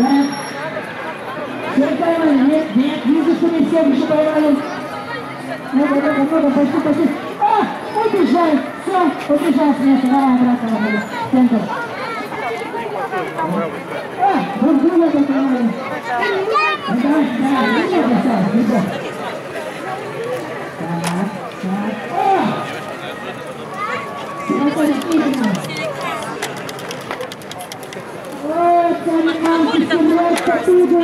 Так. Все поймали? Нет, нет, вижу, что не все еще поймали. Много, много, много, почти, почти. А, убежал. Все, убежал с места. Давай обратно, Володя. Центр. А, друг друга поймали. Ну, давай, давай, не бросай, не бросай. Так, так. А! Спокойно, тихо. Olha, tá tudo